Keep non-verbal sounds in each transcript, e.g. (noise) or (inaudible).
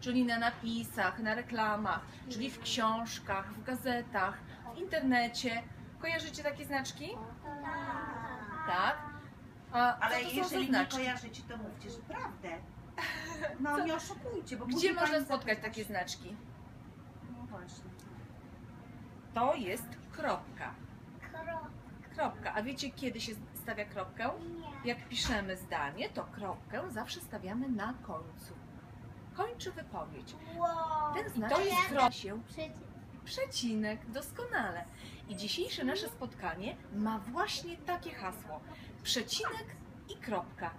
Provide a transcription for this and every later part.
czyli na napisach, na reklamach, czyli w książkach, w gazetach, w internecie. Kojarzycie takie znaczki? Tak. A Ale co to są za jeżeli nie znaczki? kojarzycie, to mówcie, że prawdę. No nie oszukujcie, bo Gdzie później można pani spotkać zapyta- takie znaczki? No właśnie. To jest kropka. Kropka. A wiecie, kiedy się stawia kropkę? Jak piszemy zdanie, to kropkę zawsze stawiamy na końcu. Kończy wypowiedź. Ten znak to jest jest- kropka się przecinek, doskonale. I dzisiejsze nasze spotkanie ma właśnie takie hasło. Przecinek i kropka.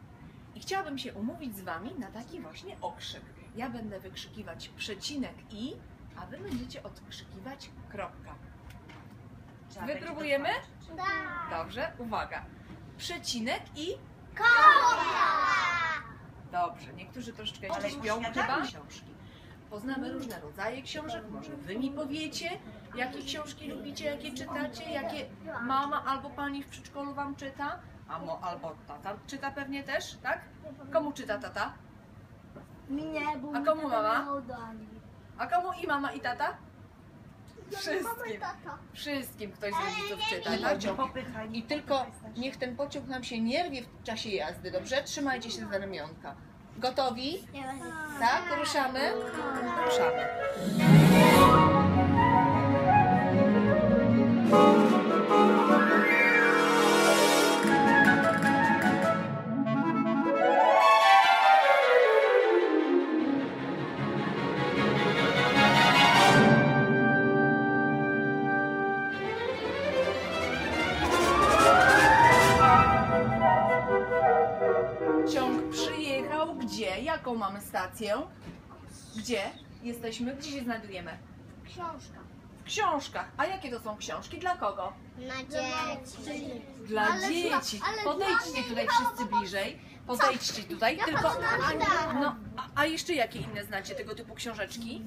I chciałabym się umówić z Wami na taki właśnie okrzyk. Ja będę wykrzykiwać przecinek i, a Wy będziecie odkrzykiwać kropka. Wypróbujemy? dokończyć. Dobrze, uwaga. Przecinek i Dobrze, niektórzy troszeczkę jeszcze śpią chyba. Książki. Poznamy różne rodzaje książek. Może wy mi powiecie, jakie książki lubicie, jakie czytacie, jakie mama albo pani w przedszkolu wam czyta, a mo, albo tata czyta pewnie też, tak? Komu czyta tata? A komu mama? A komu i mama i tata? Wszystkim. Wszystkim ktoś z rodziców czyta, tak? Popychaj. I tylko niech ten pociąg nam się nie rwie w czasie jazdy, dobrze? Trzymajcie się za ramionka. Gotowi? Tak? Ruszamy? Ruszamy. Jaką mamy stację? Gdzie jesteśmy? Gdzie się znajdujemy? Książka. W książkach. A jakie to są książki? Dla kogo? Na dzieci. Dla dzieci. Podejdźcie tutaj wszyscy bliżej. Podejdźcie tutaj. Ja Tylko. No, a, a jeszcze jakie inne znacie tego typu książeczki?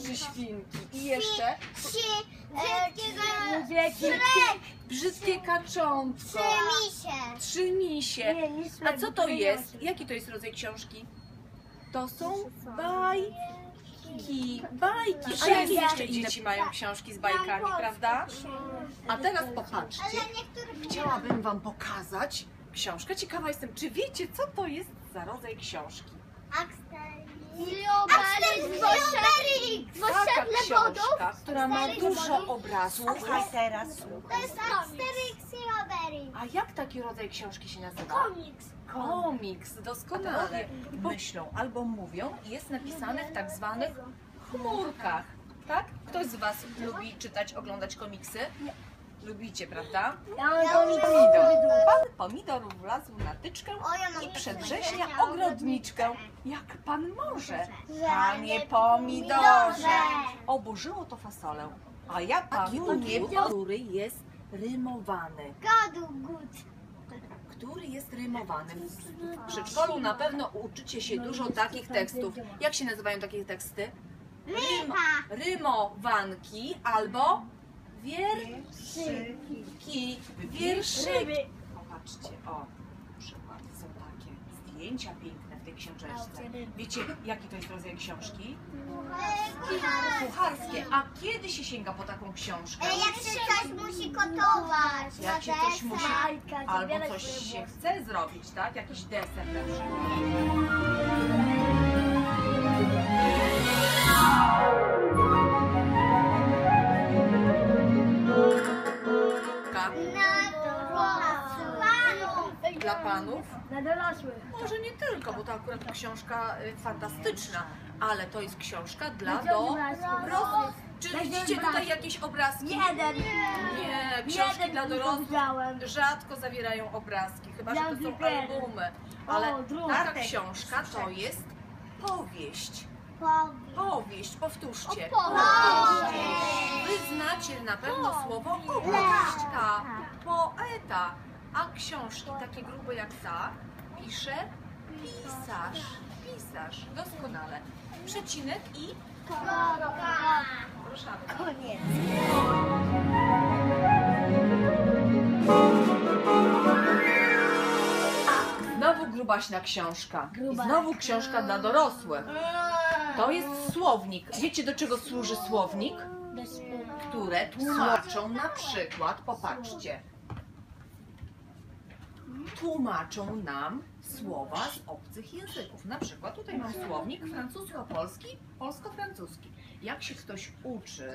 Trzy świnki. I jeszcze brzydkie kaczątko. Trzy misie. A co to jest? Jaki to jest rodzaj książki? To są bajki. Bajki. A jakie jeszcze dzieci mają książki z bajkami, prawda? A teraz popatrzcie. Chciałabym Wam pokazać książkę. Ciekawa jestem, czy wiecie, co to jest za rodzaj książki? Taka książka, która ma dużo obrazów. Słuchaj teraz, słuchaj. To jest Asterix i Obelix. A jak taki rodzaj książki się nazywa? Komiks. Komiks, doskonale. Myślą albo mówią i jest napisane w tak zwanych chmurkach. Tak? Ktoś z Was lubi czytać, oglądać komiksy? Lubicie, prawda? Pomidor. Pan pomidor wlazł na tyczkę ja mam i fajną ogrodniczkę. Jak pan może? Panie pomidorze! Oburzyło to fasolę. A ja panu nie który jest rymowany. Gadu gut. Który jest rymowany. W przedszkolu na pewno uczycie się dużo takich tekstów. Jak się nazywają takie teksty? Rym, rymowanki albo wierki. Wierszyki. Popatrzcie, o, przykład są takie zdjęcia piękne w tej książeczce. Wiecie, jaki to jest rodzaj książki? Kucharskie. A kiedy się sięga po taką książkę? Jak się coś musi gotować. Jak się coś musi, albo coś się chce zrobić, tak? Jakiś deser na przykład. Dla panów? Na dorosłych. Może nie tylko, bo to akurat książka y, fantastyczna, ale to jest książka dla do... dorosłych. Czy widzicie tutaj jakieś obrazki? Jeden. Nie, książki Jeden dla dorosłych rzadko zawierają obrazki, chyba że to są albumy. Ale taka książka to jest powieść. Powieść, powtórzcie. Opowieść. Wy znacie na pewno słowo opowieśćka, poeta, a książki takie grube jak ta pisze pisarz. Pisarz, doskonale. Przecinek i ruszamy. Koniec. Znowu grubaśna książka. I znowu książka dla dorosłych. To jest słownik. Wiecie do czego służy słownik? Które tłumaczą na przykład, popatrzcie, tłumaczą nam słowa z obcych języków. Na przykład tutaj mam słownik francusko-polski, polsko-francuski. Jak się ktoś uczy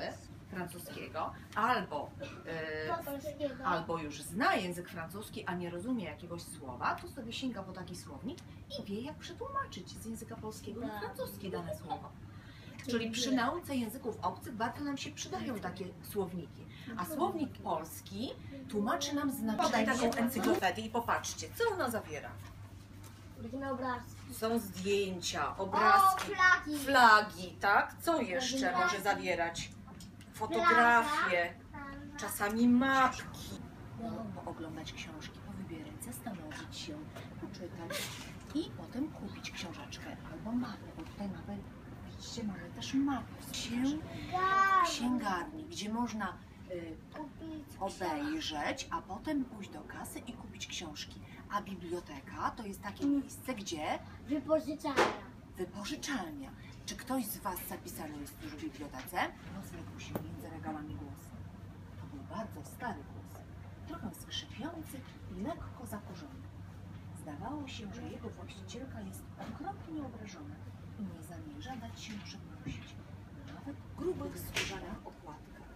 francuskiego albo, Polskiego. albo już zna język francuski, a nie rozumie jakiegoś słowa, to sobie sięga po taki słownik i wie, jak przetłumaczyć z języka polskiego na francuski dane słowo. Czyli przy nauce języków obcych bardzo nam się przydają takie słowniki. A słownik polski tłumaczy nam znaczenie Podaj taką encyklopedię i popatrzcie, co ona zawiera. Różne obrazki. Są zdjęcia, O, obrazki, flagi. flagi, tak? Co jeszcze może zawierać? Fotografie, czasami mapki. Pooglądać książki, powybierać, zastanowić się, poczytać i potem kupić książeczkę albo mapę, bo tutaj mamy, widzicie, mamy też mapę w księg- w księgarni, gdzie można y, obejrzeć, a potem pójść do kasy i kupić książki. A biblioteka to jest takie miejsce, gdzie Wypożyczalnia. wypożyczalnia. Czy ktoś z Was zapisany jest już w bibliotece? Rozległ się między regałami głos. To był bardzo stary głos, trochę skrzypiący i lekko zakurzony. Zdawało się, że jego właścicielka jest okropnie obrażona nie zamierza dać się przeprosić. Nawet grubych skórzanych okładkach,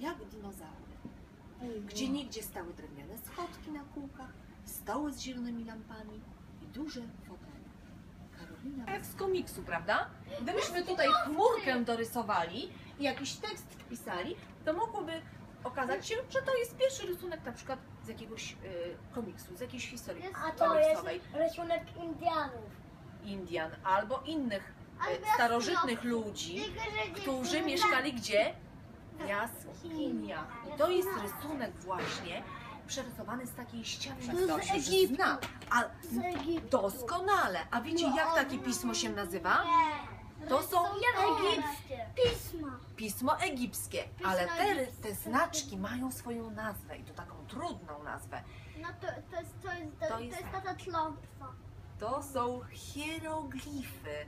jak dinozaury gdzie nigdzie stały drewniane schodki na kółkach, stoły z zielonymi lampami i duże fotele. Karolina... Jak z komiksu, prawda? Gdybyśmy tutaj chmurkę dorysowali i jakiś tekst wpisali, to mogłoby okazać się, że to jest pierwszy rysunek na przykład z jakiegoś y, komiksu, z jakiejś historii A to jest rysunek Indianów. Indian albo innych y, starożytnych ludzi, którzy dziewczyny- mieszkali gdzie? W jaskiniach. I to jest rysunek właśnie przerysowany z takiej ściany. To Ktoś już Egiptu. zna. A doskonale. A wiecie jak takie pismo się nazywa? To są Egipskie. Pisma. pismo egipskie. Ale te, te znaczki mają swoją nazwę i to taką trudną nazwę. No to, to jest, to jest, to, To to jest- jest tata klątwa. To są hieroglify.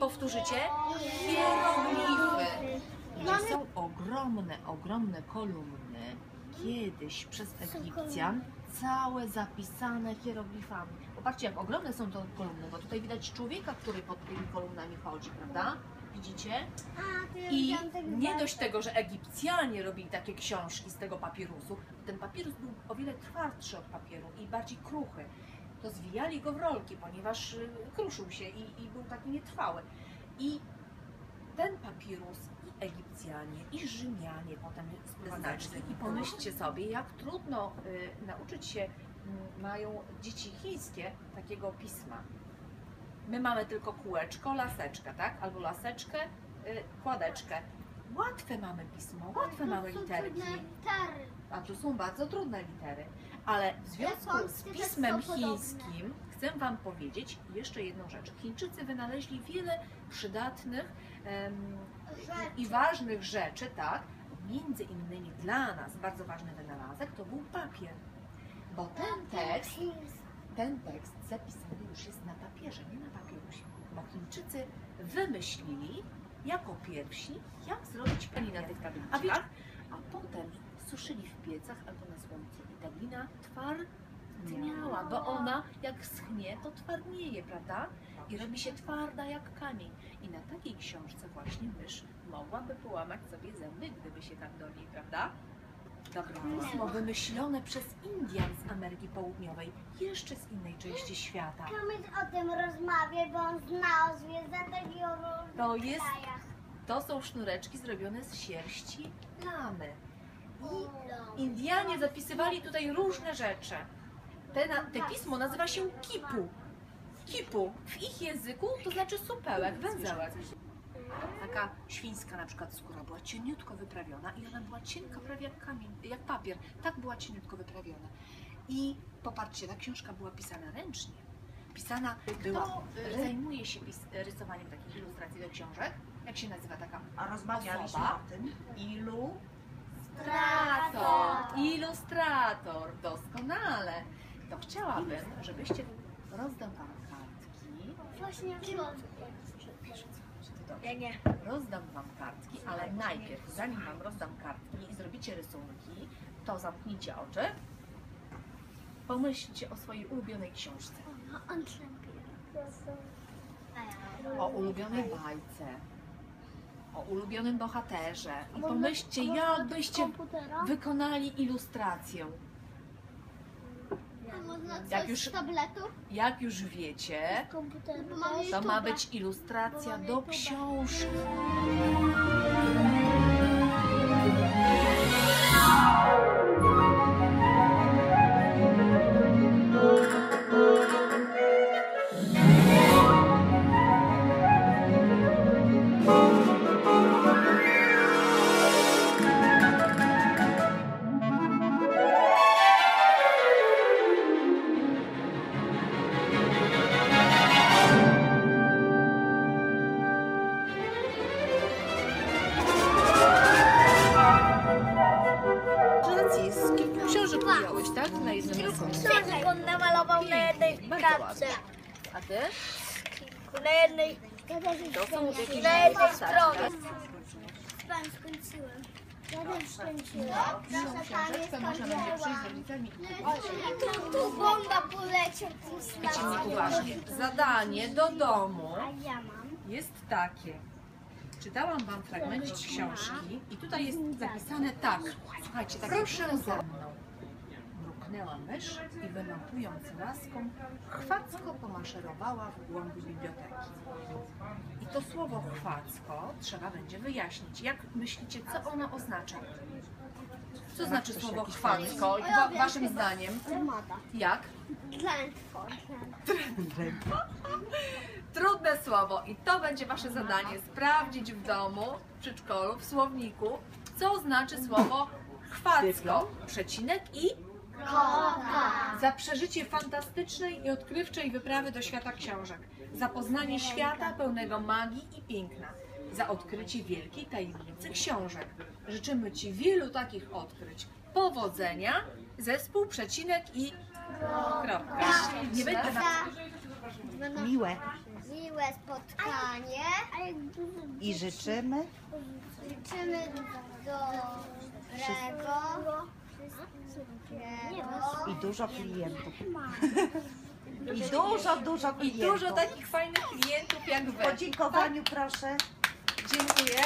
Powtórzycie? Hieroglify. Gdzie są ogromne, ogromne kolumny, kiedyś przez Egipcjan, całe zapisane hieroglifami. Popatrzcie, jak ogromne są te kolumny, bo tutaj widać człowieka, który pod tymi kolumnami chodzi, prawda? Widzicie? To I nie dość tego, że Egipcjanie robili takie książki z tego papirusu, ten papirus był o wiele twardszy od papieru i bardziej kruchy. To zwijali go w rolki, ponieważ y, kruszył się i, i był taki nietrwały. I ten papirus i Egipcjanie, i Rzymianie potem sprowadzali. I pomyślcie sobie, jak trudno y, nauczyć się y, mają dzieci chińskie takiego pisma. My mamy tylko kółeczko, laseczkę, tak? Albo laseczkę, y, kładeczkę. Łatwe mamy pismo, łatwe mamy literki, a tu są bardzo trudne litery. Ale w związku z pismem chińskim chcę Wam powiedzieć jeszcze jedną rzecz. Chińczycy wynaleźli wiele przydatnych em, i, ważnych rzeczy, tak? Między innymi dla nas bardzo ważny wynalazek to był papier. Bo ten tekst ten tekst zapisany już jest na papierze, nie na papierusie. Bo Chińczycy wymyślili jako pierwsi, jak zrobić pani na tych wiecie, a potem suszyli w piecach albo na słońcu i ta glina twardniała, bo ona jak schnie, to twardnieje, prawda? I robi się twarda jak kamień. I na takiej książce właśnie mysz mogłaby połamać sobie zęby, gdyby się tam do niej, prawda? Dobra, pismo wymyślone przez Indian z Ameryki Południowej, jeszcze z innej części świata. Kamil o tym rozmawia, bo on zna o zwierzętach i o różnych To jest- krajach. To są sznureczki zrobione z sierści lamy. Indianie zapisywali tutaj różne rzeczy. Te, na, te pismo nazywa się kipu. Kipu. W ich języku to znaczy supełek, węzełek. Taka świńska na przykład skóra była cieniutko wyprawiona i ona była cienka prawie jak kamień, jak papier. Tak była cieniutko wyprawiona. I popatrzcie, ta książka była pisana ręcznie. Pisana była, zajmuje się pis, rysowaniem takich ilustracji do książek. Jak się nazywa taka A rozmawialiśmy Osoba. o tym, ilu Ilustrator. Ilustrator. Doskonale. To chciałabym, żebyście rozdam Wam kartki. Właśnie Ja nie. Rozdam Wam kartki, ale najpierw, zanim Wam rozdam kartki i zrobicie rysunki, to zamknijcie oczy. Pomyślcie o swojej ulubionej książce, o ulubionej bajce, o ulubionym bohaterze i pomyślcie, jak byście wykonali ilustrację. A można coś Jak już- z tabletu? Jak już wiecie, to ma być ilustracja do książki. A ty? Na jednej, To są jakieś na jednej stronie. Pan skończyłem. Ja też skończyłem. Książeczkę można będzie przyjść z rodzicami i Tu, tu bomba poleciał uważnie. Zadanie do domu jest takie. Czytałam Wam fragmencik książki i tutaj jest zapisane tak. Słuchajcie, tak proszę za mną. Mruknęła mysz i wymątując laską, chwacko pomaszerowała w głąb biblioteki. I to słowo chwacko trzeba będzie wyjaśnić. Jak myślicie, co ono oznacza? Co znaczy słowo chwacko? Wa- waszym zdaniem? Armada. Jak? Drętwo. (laughs) Trudne słowo i to będzie Wasze zadanie sprawdzić w domu, w przedszkolu, w słowniku, co znaczy słowo chwacko, przecinek i za przeżycie fantastycznej i odkrywczej wyprawy do świata książek, za poznanie świata pełnego magii i piękna, za odkrycie wielkiej tajemnicy książek. Życzymy Ci wielu takich odkryć. Powodzenia, zespół, przecinek i kropka. Nie będę Miłe. Miłe spotkanie. I życzymy Życzymy dobrego. I dużo klientów. I dużo, dużo I klientów. dużo takich fajnych klientów jak W Wy. podziękowaniu proszę. Dziękuję.